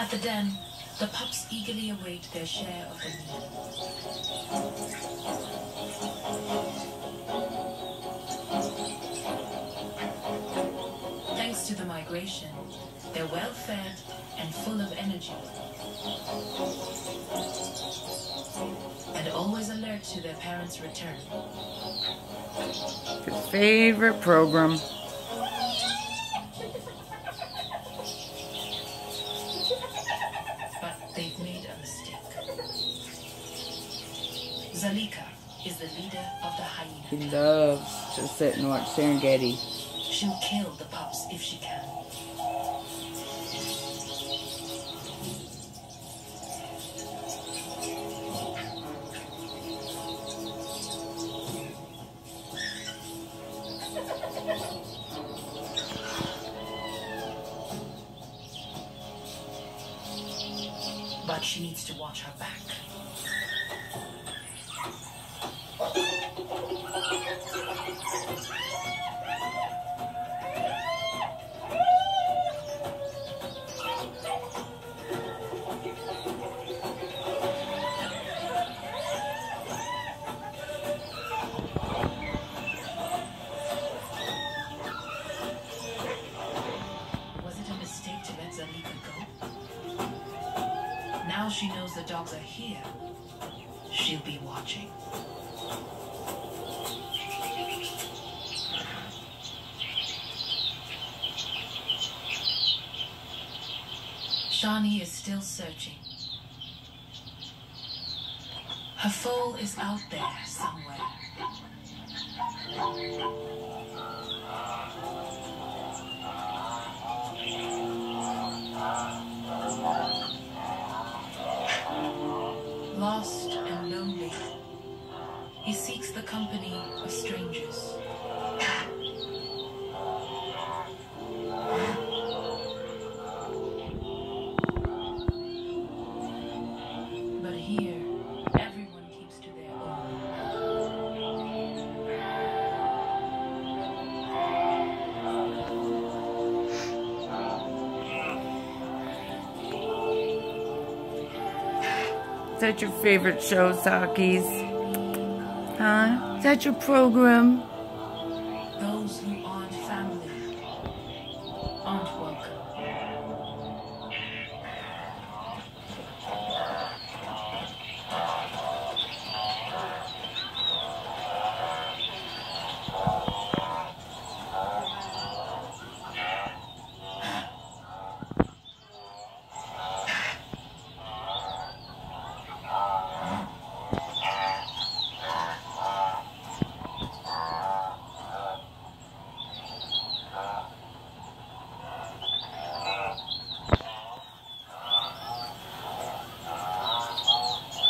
At the den, the pups eagerly await their share of the meal. Thanks to the migration, they're well fed and full of energy. And always alert to their parents' return. His favorite program. But they've made a mistake. Zalika is the leader of the hyena. He loves to sit and watch Serengeti. She'll kill the pups if she can. But she needs to watch her back. Now she knows the dogs are here. She'll be watching. Shani is still searching. Her foal is out there somewhere. Lost and lonely, he seeks the company of strangers. Is that your favorite show, Socks? Huh? Is that your program? Those who aren't family aren't welcome.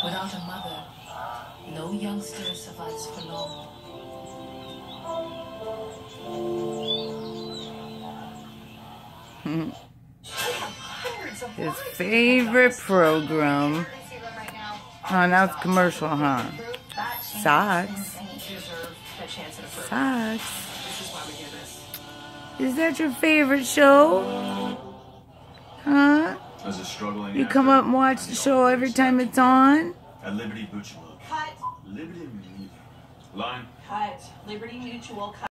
Without a mother, no youngster survives for long. His favorite program. Oh, now it's commercial, huh? Socks. Socks. Is that your favorite show? Huh? As a struggling You come up and watch the show every time it's on? at Liberty Butcher Look. Cut. Liberty Line. Cut. Liberty Mutual cut.